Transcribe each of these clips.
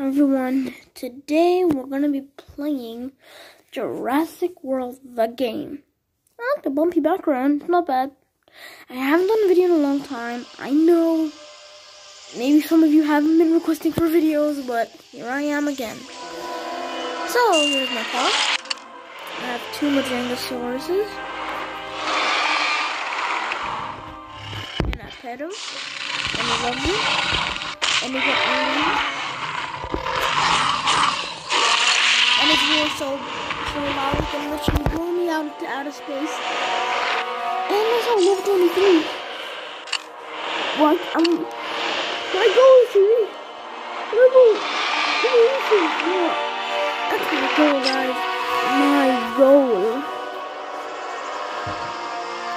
everyone. Today we're gonna be playing Jurassic World the game. I like the bumpy background, it's not bad. I haven't done a video in a long time. I know maybe some of you haven't been requesting for videos, but here I am again. So here's my car. I have two Majungasauruses. And I pet them. And they love me. And they get angry. And it's so, so loud, it can literally blow me out into outer space. And it's on level 23. What? I'm, my goal is to reach level 23. Yeah. That's my goal, guys. My goal.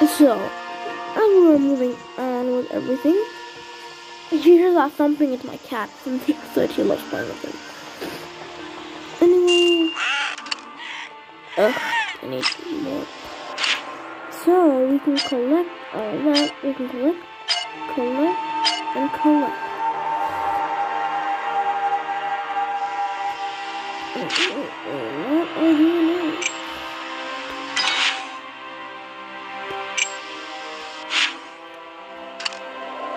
So, I'm moving on with everything. If you hear that thumping, it's my cat from the 30 Let's Play with him. I need more. So we can collect all that. We can collect, collect, and collect. What are you doing?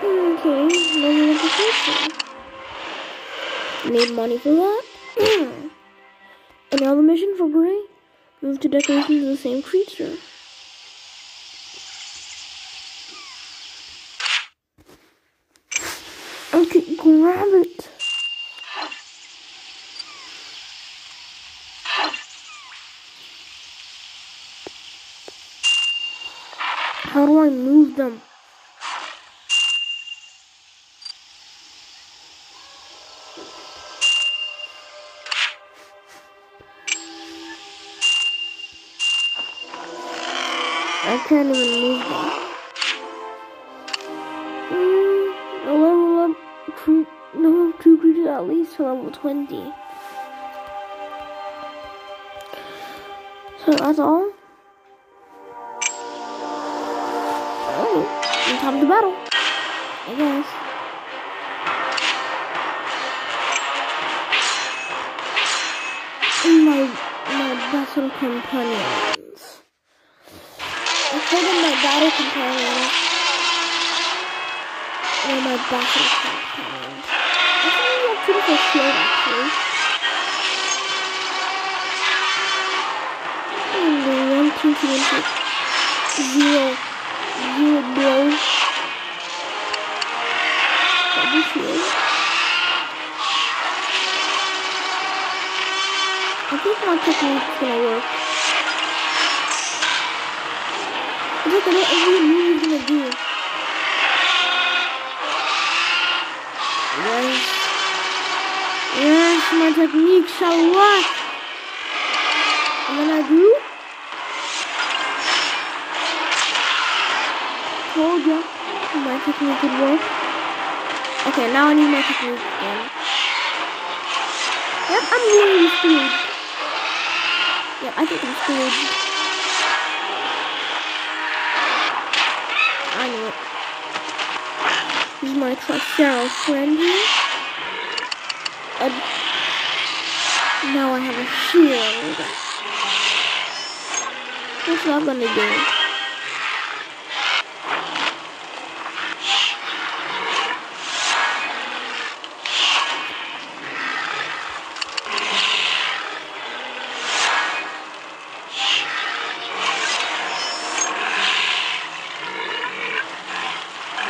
Okay, future. Need money for that. Another mission for Gray. Move to decorations of the same creature. Okay, grab it. How do I move them? I can't even move them. Mm, a level up, no, two creatures at least to level 20. So that's all. Oh, time to battle. I guess. My, my battle companions. Call my battle companions. Or my battle companions. I think we have different shield actually. And one, two, one, two, zero, zero, blow. Double shield. I think my technique's gonna work. Look at every move is gonna do. Yes. Yes, my technique shall work. And when I do, told ya, my technique would work. Okay, now I need my technique again. Yep, I'm really screwed. Yeah, I think I'm screwed. I knew it. He's my Tricero friend here. And now I have a shield. What's that gonna do?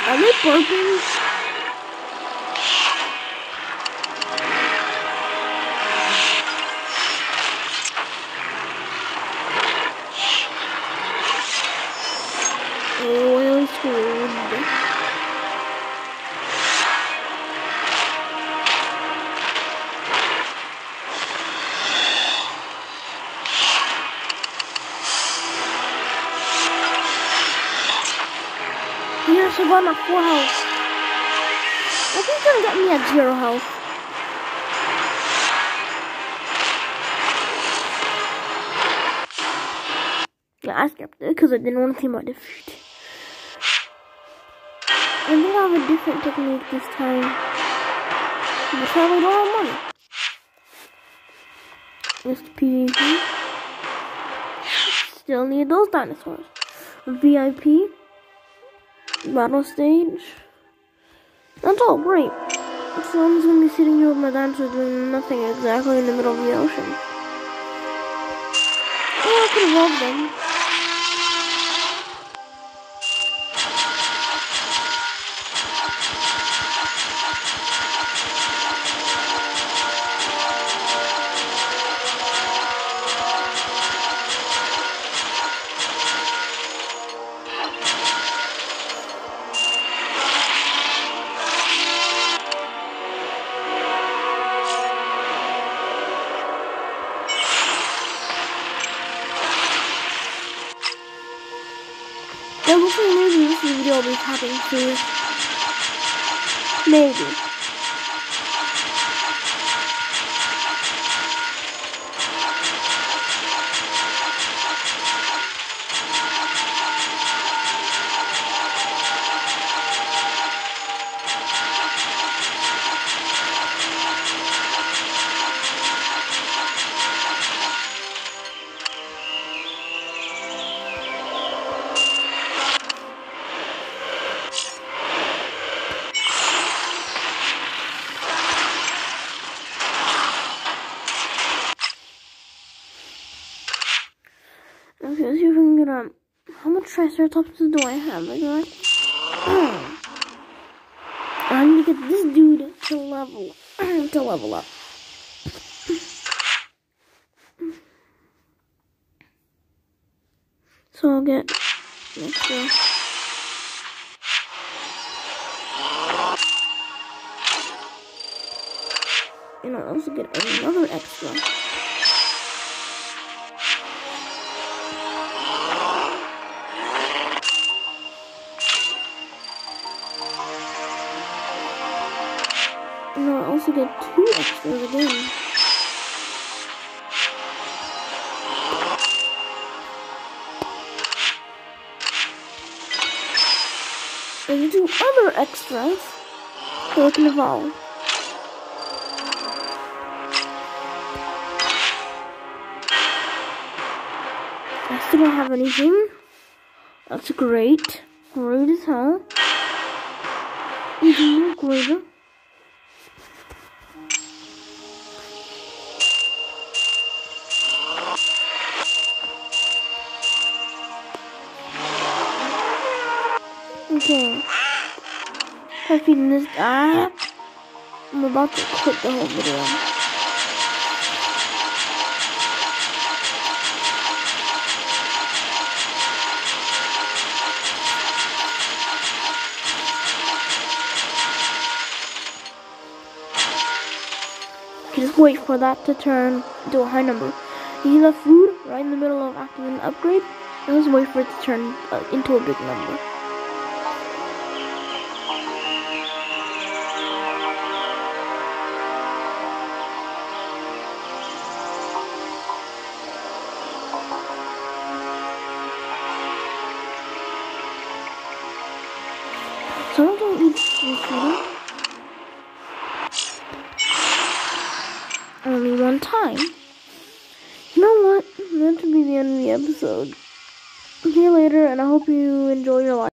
Are they burping? Survived my full health. I think he's gonna get me at zero health. Yeah, I skipped it because I didn't want to see my defeat. I think I have a different technique this time. But probably don't have money. Mr. PvP. Still need those dinosaurs. VIP. Battle stage. That's all great. So I'm just gonna be sitting here with my dinosaur doing nothing exactly in the middle of the ocean. Oh, I could evolve them. And hopefully maybe this video will be tapping to maybe. Triceratops do I have? I got I need to get this dude to level to level up. So I'll get next year. And I'll also get another extra. And I'll also get two extras again. And two other extras so I can. I still don't have anything. That's great. Great as hell. Even greater. Okay. Feeding this guy. I'm about to quit the whole video. Just wait for that to turn to a high number. You left food right in the middle of activating an upgrade. Just wait for it to turn uh, into a big number. Don't eat this food. Only one time. You know what? That to be the end of the episode. See you later, and I hope you enjoy your life.